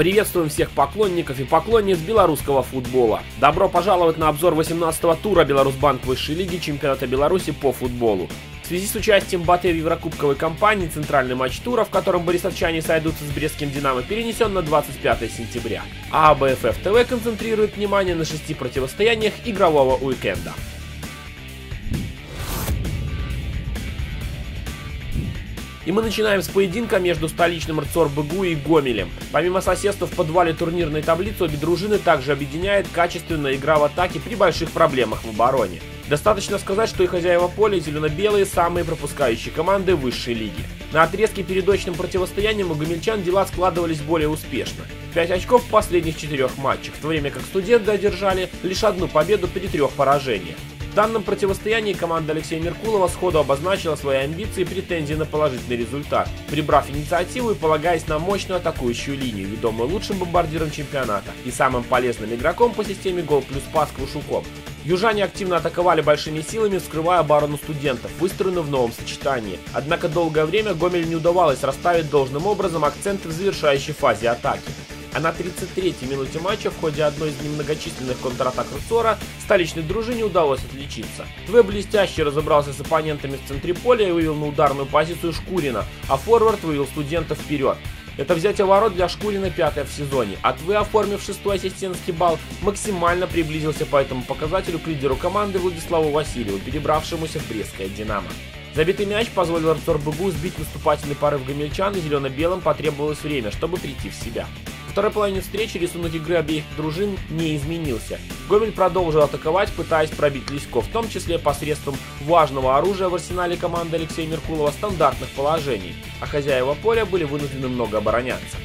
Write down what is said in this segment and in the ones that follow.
Приветствуем всех поклонников и поклонниц белорусского футбола. Добро пожаловать на обзор 18-го тура Беларусьбанк высшей лиги чемпионата Беларуси по футболу. В связи с участием Батэ в Еврокубковой кампании центральный матч тура, в котором борисовчане сойдутся с Брестским Динамо, перенесен на 25 сентября. А АБФФ ТВ концентрирует внимание на шести противостояниях игрового уикенда. И мы начинаем с поединка между столичным РЦОР БГУ и Гомелем. Помимо соседства в подвале турнирной таблицы, обе дружины также объединяет качественная игра в атаке при больших проблемах в обороне. Достаточно сказать, что и хозяева поля, зелено-белые, самые пропускающие команды высшей лиги. На отрезке перед очным противостоянием у гомельчан дела складывались более успешно. 5 очков в последних четырех матчах, в то время как студенты одержали лишь одну победу при трех поражениях. В данном противостоянии команда Алексея Меркулова сходу обозначила свои амбиции и претензии на положительный результат, прибрав инициативу и полагаясь на мощную атакующую линию, ведомую лучшим бомбардиром чемпионата и самым полезным игроком по системе гол плюс пас Квашуком. Южане активно атаковали большими силами, вскрывая оборону студентов, выстроенную в новом сочетании. Однако долгое время Гомель не удавалось расставить должным образом акценты в завершающей фазе атаки. А на 33-й минуте матча в ходе одной из немногочисленных контратак Руцора столичной дружине удалось отличиться. Тве блестяще разобрался с оппонентами в центре поля и вывел на ударную позицию Шкурина, а форвард вывел студентов вперед. Это взятие ворот для Шкурина пятое в сезоне, а Тве, оформив шестой ассистентский балл, максимально приблизился по этому показателю к лидеру команды Владиславу Васильеву, перебравшемуся в Брестское «Динамо». Забитый мяч позволил Артур Быгу сбить наступательный порыв гомельчан, и зелено-белым потребовалось время, чтобы прийти в себя. Второй половине встречи рисунок игры обеих дружин не изменился. Гомель продолжил атаковать, пытаясь пробить Лисько, в том числе посредством важного оружия в арсенале команды Алексея Меркулова стандартных положений, а хозяева поля были вынуждены много обороняться.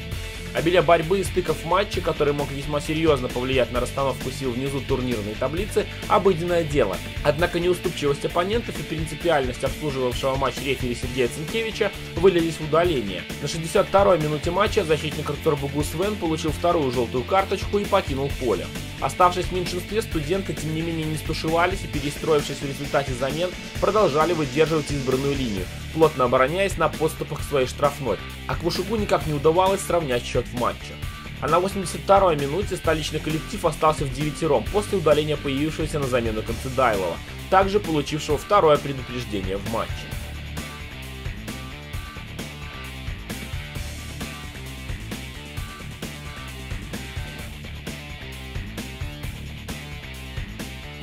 Обилие борьбы и стыков в матче, который мог весьма серьезно повлиять на расстановку сил внизу турнирной таблицы, обыденное дело. Однако неуступчивость оппонентов и принципиальность обслуживавшего матч рефери Сергея Цинкевича вылились в удаление. На 62-й минуте матча защитник Артур Бугу Свен получил вторую желтую карточку и покинул поле. Оставшись в меньшинстве, студенты тем не менее не стушевались и, перестроившись в результате замен, продолжали выдерживать избранную линию, плотно обороняясь на подступах к своей штрафной, а Квашуку никак не удавалось сравнять счет в матче. А на 82-й минуте столичный коллектив остался в девятером после удаления появившегося на замену Концедайлова, также получившего второе предупреждение в матче.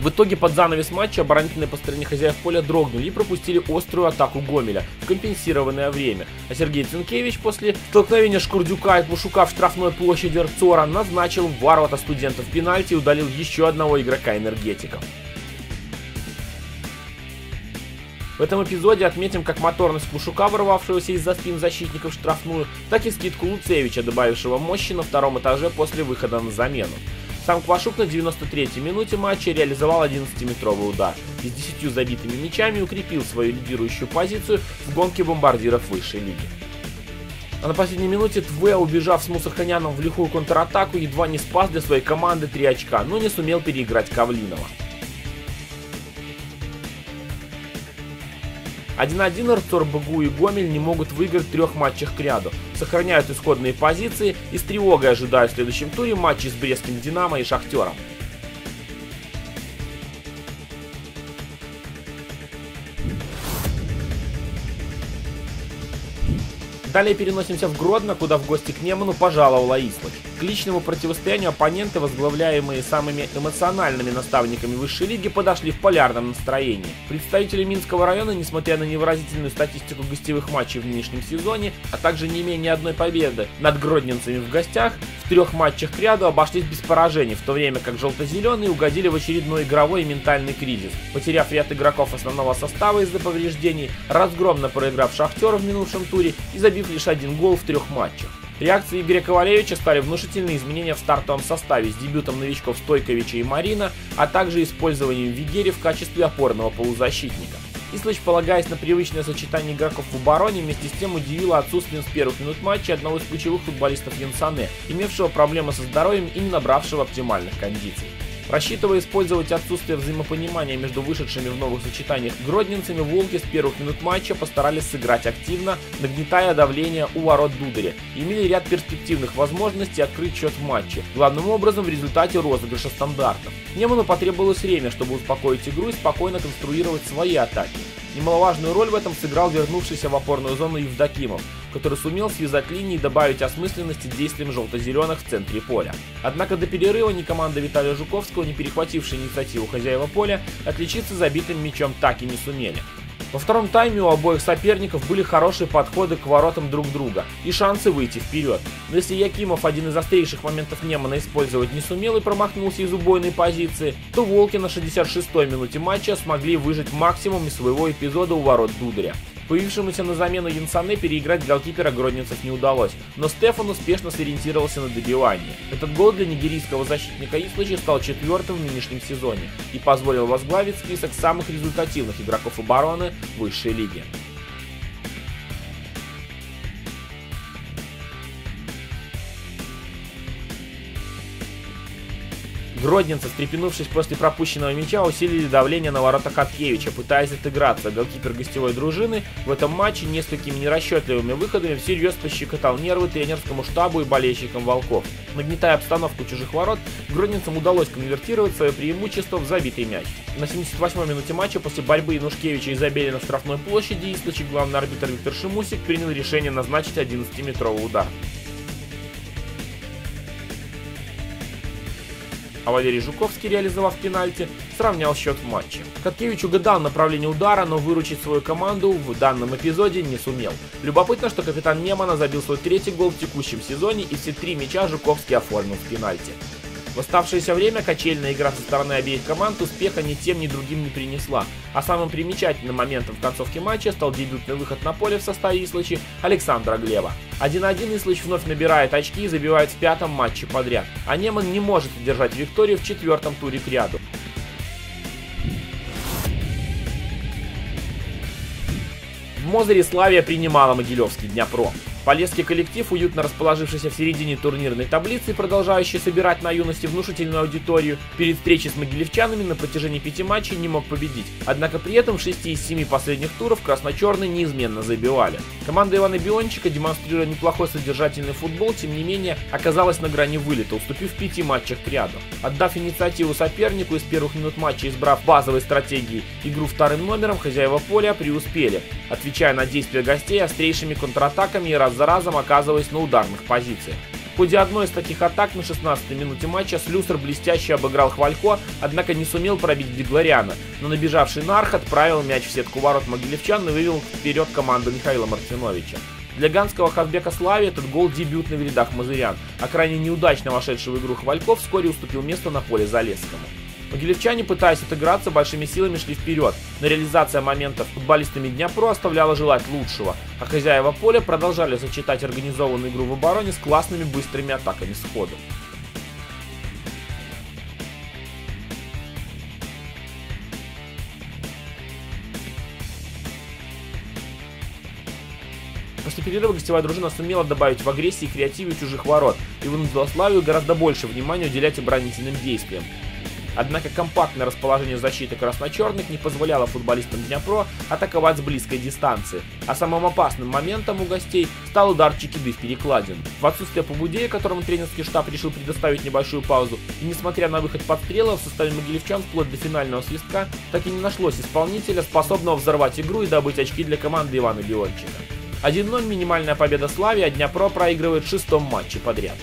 В итоге под занавес матча оборонительные по стороне хозяев поля дрогнули и пропустили острую атаку Гомеля в компенсированное время. А Сергей Цинкевич после столкновения Шкурдюка и Пушука в штрафной площади Рцора назначил ворота студентов пенальти и удалил еще одного игрока энергетиков. В этом эпизоде отметим как моторность Кушука, ворвавшегося из-за спин защитников штрафную, так и скидку Луцевича, добавившего мощи на втором этаже после выхода на замену. Сам Квашук на 93-й минуте матча реализовал 11-метровый удар и с 10 забитыми мячами укрепил свою лидирующую позицию в гонке бомбардиров высшей лиги. А на последней минуте Тве, убежав с Мусаханяном в лихую контратаку, едва не спас для своей команды 3 очка, но не сумел переиграть Кавлинова. 1-1 Артур Багу и Гомель не могут выиграть в трех матчах к ряду, сохраняют исходные позиции и с тревогой ожидают в следующем туре матчи с Брестским Динамо и Шахтером. Далее переносимся в Гродно, куда в гости к Неману пожаловала Ислыч. К личному противостоянию оппоненты, возглавляемые самыми эмоциональными наставниками высшей лиги, подошли в полярном настроении. Представители Минского района, несмотря на невыразительную статистику гостевых матчей в нынешнем сезоне, а также не ни одной победы над гродненцами в гостях, в трех матчах к ряду обошлись без поражений, в то время как желто-зеленые угодили в очередной игровой и ментальный кризис, потеряв ряд игроков основного состава из-за повреждений, разгромно проиграв Шахтеру в минувшем туре и забив лишь один гол в трех матчах. Реакцией Игоря Ковалевича стали внушительные изменения в стартовом составе с дебютом новичков Стойковича и Марина, а также использованием Вигери в качестве опорного полузащитника. Ислыч, полагаясь на привычное сочетание игроков в обороне, вместе с тем удивило отсутствием с первых минут матча одного из ключевых футболистов Янсане, имевшего проблемы со здоровьем и не набравшего оптимальных кондиций. Рассчитывая использовать отсутствие взаимопонимания между вышедшими в новых сочетаниях гродненцами, волки с первых минут матча постарались сыграть активно, нагнетая давление у ворот Дударя. Имели ряд перспективных возможностей открыть счет в матче, главным образом в результате розыгрыша стандартов. Неману потребовалось время, чтобы успокоить игру и спокойно конструировать свои атаки. Немаловажную роль в этом сыграл вернувшийся в опорную зону Евдокимов, который сумел связать линии и добавить осмысленности действиям желто-зеленых в центре поля. Однако до перерыва ни команда Виталия Жуковского, ни перехватившая инициативу хозяева поля отличиться забитым мячом так и не сумели. Во втором тайме у обоих соперников были хорошие подходы к воротам друг друга и шансы выйти вперед. Но если Якимов один из острейших моментов Немана использовать не сумел и промахнулся из убойной позиции, то Волки на 66-й минуте матча смогли выжить максимум из своего эпизода у ворот Дударя. Появившемуся на замену Янсане переиграть голкипера Гродненцев не удалось, но Стефан успешно сориентировался на добивании. Этот гол для нигерийского защитника Ислыча стал четвертым в нынешнем сезоне и позволил возглавить список самых результативных игроков обороны высшей лиги. Гродненцы, встрепенувшись после пропущенного мяча, усилили давление на ворота Каткевича, пытаясь отыграться. Голкипер гостевой дружины в этом матче несколькими нерасчетливыми выходами всерьез пощекотал нервы тренерскому штабу и болельщикам «Волков». Нагнетая обстановку чужих ворот, гродненцам удалось конвертировать свое преимущество в забитый мяч. На 78-й минуте матча после борьбы Янушкевича и Забелина в штрафной площади Ислачи главный арбитр Виктор Шимусик принял решение назначить 11-метровый удар. А Валерий Жуковский, реализовав пенальти, сравнял счет в матче. Хаткевич угадал направление удара, но выручить свою команду в данном эпизоде не сумел. Любопытно, что капитан Немана забил свой третий гол в текущем сезоне и все три мяча Жуковский оформил в пенальти. В оставшееся время качельная игра со стороны обеих команд успеха ни тем, ни другим не принесла, а самым примечательным моментом в концовке матча стал дебютный выход на поле в составе Ислычи Александра Глеба. 1-1 Ислыч вновь набирает очки и забивает в пятом матче подряд, а Неман не может удержать Викторию в четвертом туре к ряду. В Мозыре Славия принимала Могилевский Днепро. Полесский коллектив, уютно расположившийся в середине турнирной таблицы и продолжающий собирать на юности внушительную аудиторию, перед встречей с могилевчанами на протяжении пяти матчей не мог победить. Однако при этом в шести из семи последних туров красно-черные неизменно забивали. Команда Ивана Биончика, демонстрируя неплохой содержательный футбол, тем не менее оказалась на грани вылета, уступив в пяти матчах к ряду. Отдав инициативу сопернику из первых минут матча, избрав базовой стратегии игру вторым номером, хозяева поля преуспели, отвечая на действия гостей острейшими контратаками и раз раз за разом оказываясь на ударных позициях. В ходе одной из таких атак на 16-й минуте матча Слюсер блестяще обыграл Хвалько, однако не сумел пробить Деглариана, но набежавший Нарх отправил мяч в сетку ворот Могилевчан и вывел вперед команду Михаила Мартиновича. Для ганского Хазбека Слави этот гол дебютный в рядах мазырян, а крайне неудачно вошедший в игру Хвальков вскоре уступил место на поле Залесскому. Могилевчане, пытаясь отыграться, большими силами шли вперед, но реализация моментов футболистами Днепро оставляла желать лучшего, а хозяева поля продолжали сочетать организованную игру в обороне с классными быстрыми атаками сходу. После перерыва гостевая дружина сумела добавить в агрессии и креативе чужих ворот и вынудила Славию гораздо больше внимания уделять оборонительным действиям. Однако компактное расположение защиты красно-черных не позволяло футболистам Днепро атаковать с близкой дистанции, а самым опасным моментом у гостей стал удар Чекиды в перекладину. В отсутствие Побудея, которому тренерский штаб решил предоставить небольшую паузу, и несмотря на выход подстрела в составе могилевчан вплоть до финального свистка, так и не нашлось исполнителя, способного взорвать игру и добыть очки для команды Ивана Биончика. 1-0 минимальная победа Слави, а Днепро проигрывает в шестом матче подряд.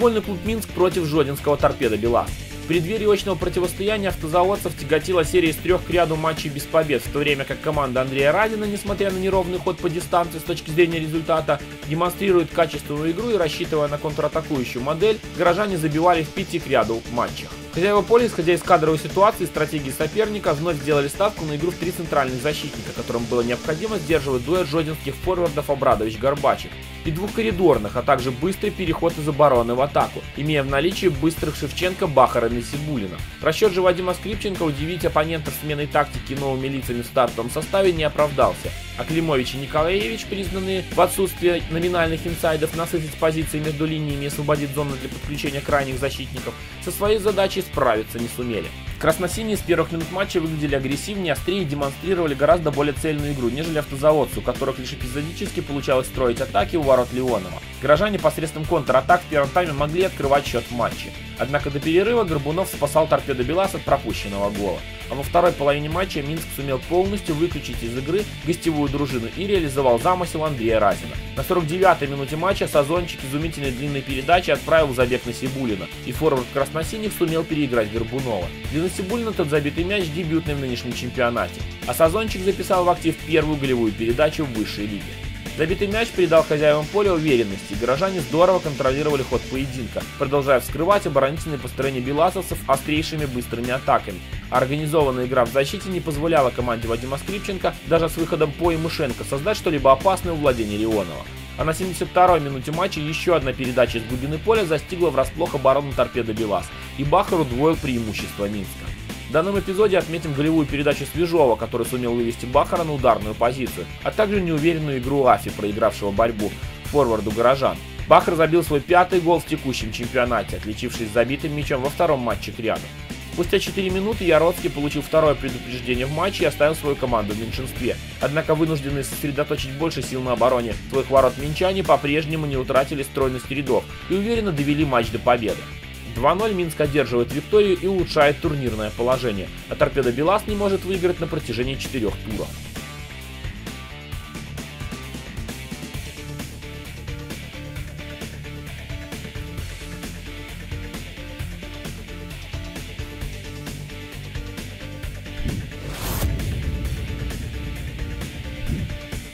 Футбольный клуб Минск против Жодинского торпеда «Белаз». В преддверии очного противостояния автозаводцев тяготила серия из трех к ряду матчей без побед, в то время как команда Андрея Радина, несмотря на неровный ход по дистанции с точки зрения результата, демонстрирует качественную игру и рассчитывая на контратакующую модель, горожане забивали в пяти к ряду матчах. Хозяева поля, исходя из кадровой ситуации и стратегии соперника, вновь сделали ставку на игру в три центральных защитника, которым было необходимо сдерживать дуэт жодинских форвардов Абрадович-Горбачев, и двух коридорных, а также быстрый переход из обороны в атаку, имея в наличии быстрых Шевченко, Бахара и Насибулина. Расчет же Вадима Скрипченко удивить оппонентов сменой тактики новыми лицами в стартовом составе не оправдался, а Климович и Николаевич, признанные в отсутствии номинальных инсайдов насытить позиции между линиями и освободить зону для подключения крайних защитников, со своей задачей справиться не сумели. Красносиние с первых минут матча выглядели агрессивнее, острее и демонстрировали гораздо более цельную игру, нежели автозаводцы, у которых лишь эпизодически получалось строить атаки у ворот Леонова. Горожане посредством контратак в первом тайме могли открывать счет в матче. Однако до перерыва Горбунов спасал торпеду Белас от пропущенного гола. А во второй половине матча Минск сумел полностью выключить из игры гостевую дружину и реализовал замысел Андрея Разина. На 49-й минуте матча Сазончик изумительной длинной передачи отправил забег на Сибулина, и форвард красносиних сумел переиграть Горбунова. Для Насибулина тот забитый мяч дебютный в нынешнем чемпионате, а Сазончик записал в актив первую голевую передачу в высшей лиге. Забитый мяч придал хозяевам поля уверенности, горожане здорово контролировали ход поединка, продолжая вскрывать оборонительные построения беласовцев острейшими быстрыми атаками. организованная игра в защите не позволяла команде Вадима Скрипченко даже с выходом по и Мышенко создать что-либо опасное у владения Леонова. А на 72-й минуте матча еще одна передача из глубины поля застигла врасплох оборону торпеда Белас, и Бахар удвоил преимущество Минска. В данном эпизоде отметим голевую передачу Свежова, который сумел вывести Бахара на ударную позицию, а также неуверенную игру Афи, проигравшего борьбу форварду горожан. Бахар забил свой пятый гол в текущем чемпионате, отличившись забитым мячом во втором матче к ряду. Спустя 4 минуты Яроцкий получил второе предупреждение в матче и оставил свою команду в меньшинстве. Однако вынужденные сосредоточить больше сил на обороне своих ворот минчане по-прежнему не утратили стройность рядов и уверенно довели матч до победы. 2-0 Минск одерживает викторию и улучшает турнирное положение, а торпеда Белас не может выиграть на протяжении четырех туров.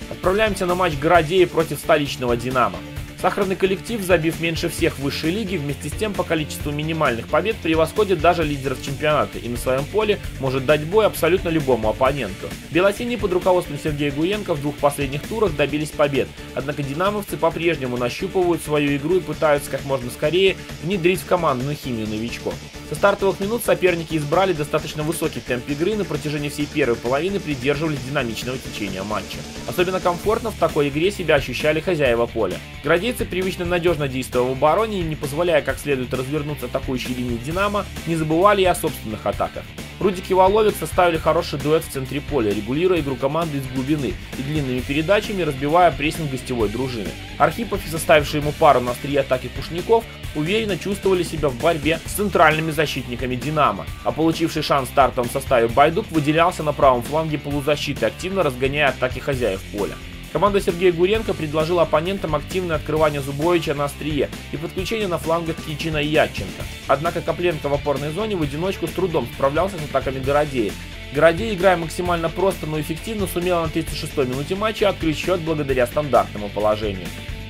Отправляемся на матч Городеи против столичного Динамо. Сахарный коллектив, забив меньше всех в высшей лиге, вместе с тем по количеству минимальных побед превосходит даже лидеров чемпионата и на своем поле может дать бой абсолютно любому оппоненту. Белосиние под руководством Сергея Гуенко в двух последних турах добились побед, однако динамовцы по-прежнему нащупывают свою игру и пытаются как можно скорее внедрить в командную химию новичков. Со стартовых минут соперники избрали достаточно высокий темп игры и на протяжении всей первой половины придерживались динамичного течения матча. Особенно комфортно в такой игре себя ощущали хозяева поля. Гвардейцы привычно надежно действуя в обороне и не позволяя как следует развернуться атакующей линии Динамо, не забывали и о собственных атаках. Рудик и Воловик составили хороший дуэт в центре поля, регулируя игру команды из глубины и длинными передачами разбивая прессинг гостевой дружины. Архипов и составивший ему пару на острие атаки Пушников уверенно чувствовали себя в борьбе с центральными защитниками «Динамо», а получивший шанс в стартовом составе Байдук выделялся на правом фланге полузащиты, активно разгоняя атаки хозяев поля. Команда Сергея Гуренко предложила оппонентам активное открывание Зубовича на острие и подключение на флангах Кичина и Ятченко. Однако Копленко в опорной зоне в одиночку с трудом справлялся с атаками Городея. Городей, играя максимально просто, но эффективно, сумела на 36-й минуте матча открыть счет благодаря стандартному положению.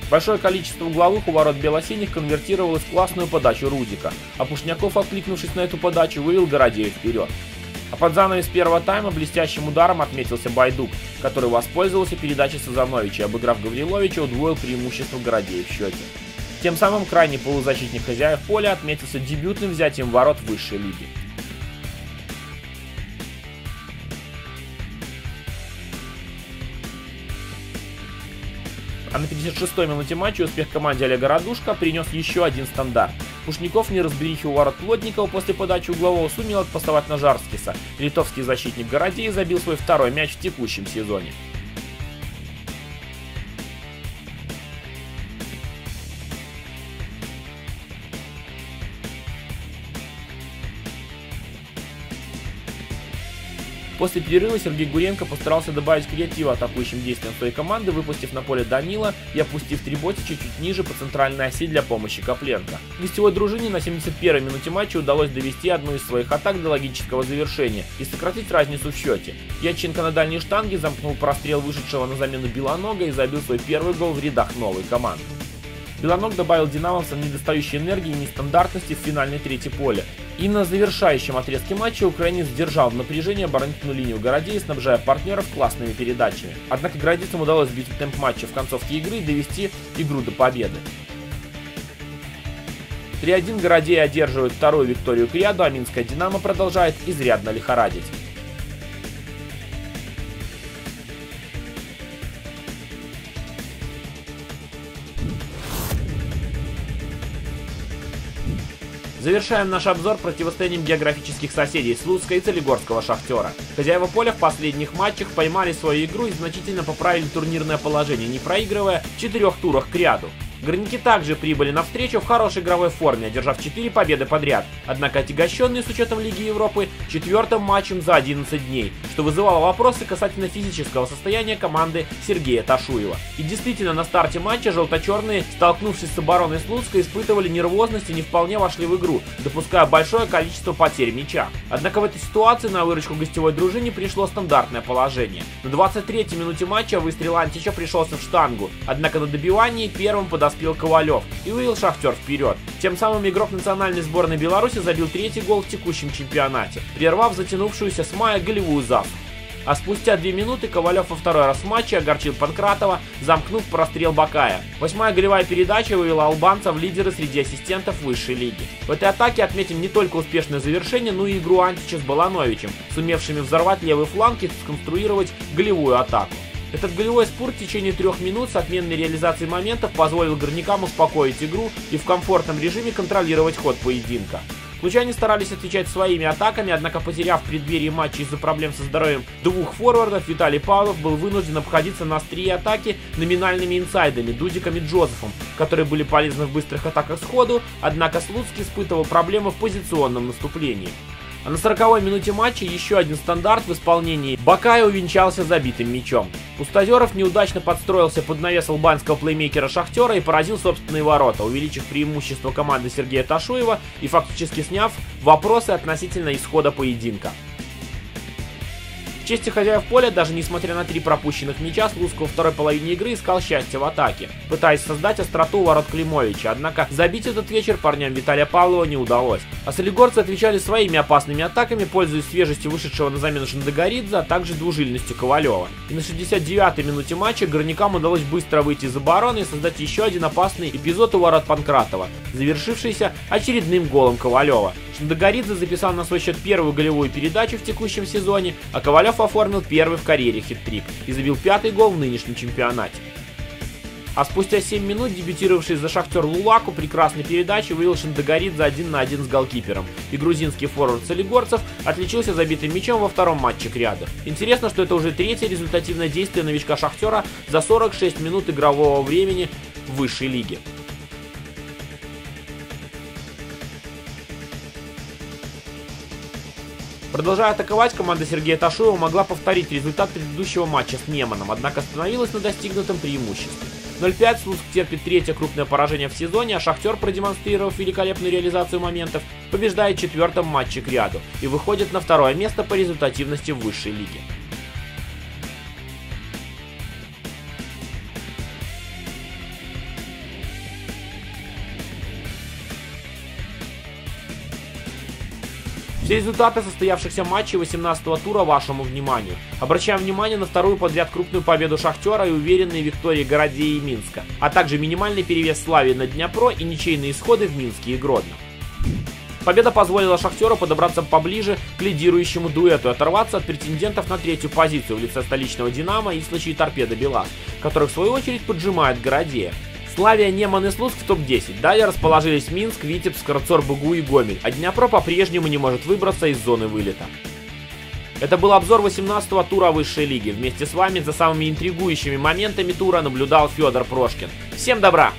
Большое количество угловых у ворот белосиних конвертировалось в классную подачу Рудика, а Пушняков, откликнувшись на эту подачу, вывел Городея вперед. А под занавес первого тайма блестящим ударом отметился Байдук, который воспользовался передачей Сазановича, обыграв Гавриловича, удвоил преимущество Городея в счете. Тем самым крайний полузащитник хозяев поля отметился дебютным взятием ворот высшей лиги. А на 56-й минуте матча успех команде Олега Радушка принес еще один стандарт. Пушников не разберихи у ворот Плотникова после подачи углового сумел отпасовать на Жарскиса. Литовский защитник Городей забил свой второй мяч в текущем сезоне. После перерыва Сергей Гуренко постарался добавить креатива атакующим действиям своей команды, выпустив на поле Данила и опустив Триботича чуть ниже по центральной оси для помощи Копленко. Гостевой дружине на 71-й минуте матча удалось довести одну из своих атак до логического завершения и сократить разницу в счете. Яченко на дальней штанге замкнул прострел вышедшего на замену Белонога и забил свой первый гол в рядах новой команды. Белоног добавил динамовцам недостающей энергии и нестандартности в финальной трети поля И на завершающем отрезке матча украинец держал в напряжении оборонительную линию Городея, снабжая партнеров классными передачами. Однако городицам удалось сбить темп матча в концовке игры и довести игру до победы. 3-1 Городей одерживают вторую викторию к ряду, а Минская Динамо продолжает изрядно лихорадить. Завершаем наш обзор противостоянием географических соседей Слуцка и Целигорского Шахтера. Хозяева поля в последних матчах поймали свою игру и значительно поправили турнирное положение, не проигрывая в четырех турах к ряду. Горняки также прибыли на встречу в хорошей игровой форме, одержав 4 победы подряд, однако отягощенные с учетом Лиги Европы четвертым матчем за 11 дней, что вызывало вопросы касательно физического состояния команды Сергея Ташуева. И действительно, на старте матча желто-черные, столкнувшись с обороной Слуцка, испытывали нервозность и не вполне вошли в игру, допуская большое количество потерь мяча. Однако в этой ситуации на выручку гостевой дружине пришло стандартное положение. На 23-й минуте матча выстрел Антича пришелся в штангу, однако на добивании первым подошел подоспел Ковалев и вывел Шахтер вперед. Тем самым игрок национальной сборной Беларуси забил третий гол в текущем чемпионате, прервав затянувшуюся с мая голевую засуху. А спустя две минуты Ковалев во второй раз в матче огорчил Панкратова, замкнув прострел Бакая. Восьмая голевая передача вывела албанца в лидеры среди ассистентов высшей лиги. В этой атаке отметим не только успешное завершение, но и игру Антича с Балановичем, сумевшими взорвать левый фланг и сконструировать голевую атаку. Этот голевой спорт в течение трех минут с отменной реализацией моментов позволил горнякам успокоить игру и в комфортном режиме контролировать ход поединка. Лучане старались отвечать своими атаками, однако потеряв в преддверии матча из-за проблем со здоровьем двух форвардов, Виталий Павлов был вынужден обходиться на острие атаки номинальными инсайдами Дудиком и Джозефом, которые были полезны в быстрых атаках сходу, однако Слуцкий испытывал проблемы в позиционном наступлении. А на 40-й минуте матча еще один стандарт в исполнении Бакая увенчался забитым мячом. Пустозеров неудачно подстроился под навес албанского плеймейкера Шахтера и поразил собственные ворота, увеличив преимущество команды Сергея Ташуева и фактически сняв вопросы относительно исхода поединка чести хозяев поля, даже несмотря на три пропущенных мяча, Слуцкого во второй половине игры искал счастье в атаке, пытаясь создать остроту ворот Климовича, однако забить этот вечер парням Виталия Павлова не удалось. А солигорцы отвечали своими опасными атаками, пользуясь свежестью вышедшего на замену Шандагоридзе, а также двужильностью Ковалева. И на 69-й минуте матча горнякам удалось быстро выйти из обороны и создать еще один опасный эпизод у ворот Панкратова, завершившийся очередным голом Ковалева. Шандагоридзе записал на свой счет первую голевую передачу в текущем сезоне, а Ковалев оформил первый в карьере хит-трик и забил пятый гол в нынешнем чемпионате. А спустя 7 минут дебютировавший за Шахтер Лулаку прекрасной передачи вывел Шандагоридзе один на один с голкипером. И грузинский форвард Солигорцев отличился забитым мячом во втором матче к ряду. Интересно, что это уже третье результативное действие новичка Шахтера за 46 минут игрового времени в высшей лиге. Продолжая атаковать, команда Сергея Ташуева могла повторить результат предыдущего матча с Неманом, однако остановилась на достигнутом преимуществе. 0-5 Слуцк терпит третье крупное поражение в сезоне, а Шахтер, продемонстрировав великолепную реализацию моментов, побеждает в четвертом матче к ряду и выходит на второе место по результативности в высшей лиге. Все результаты состоявшихся матчей 18-го тура вашему вниманию. Обращаем внимание на вторую подряд крупную победу Шахтера и уверенные виктории Городея и Минска, а также минимальный перевес Славии на Днепро и ничейные исходы в Минске и Гродно. Победа позволила Шахтеру подобраться поближе к лидирующему дуэту и оторваться от претендентов на третью позицию в лице столичного «Динамо» и в случае торпеда «Белаз», которых в свою очередь поджимает Городея. Славия, Неман и Слуцк в топ-10. Далее расположились Минск, Витебск, Рцор, Бугу и Гомель. А Днепро по-прежнему не может выбраться из зоны вылета. Это был обзор 18-го тура высшей лиги. Вместе с вами за самыми интригующими моментами тура наблюдал Федор Прошкин. Всем добра!